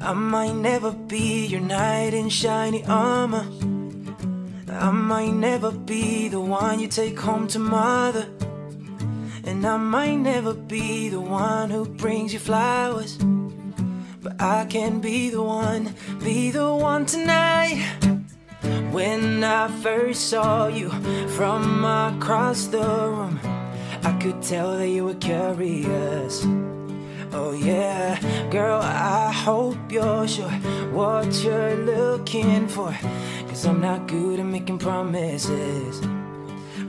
I might never be your knight in shiny armor. I might never be the one you take home to mother. And I might never be the one who brings you flowers. But I can be the one, be the one tonight. When I first saw you from across the room, I could tell that you were curious. Oh yeah, I hope you're sure what you're looking for. Cause I'm not good at making promises.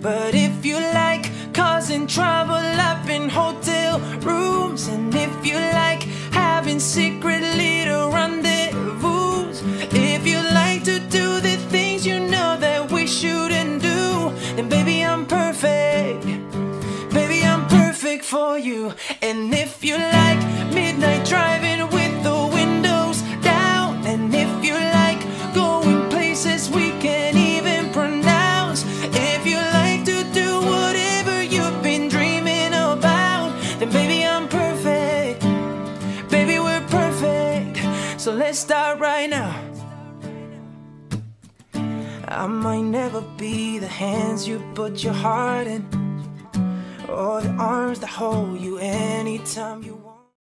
But if you like causing trouble up in hotel rooms, and if you like having secret little rendezvous, if you like to do the things you know that we shouldn't do, then baby, I'm perfect. Baby, I'm perfect for you. And if you like midnight driving So let's start right now. I might never be the hands you put your heart in, or the arms that hold you anytime you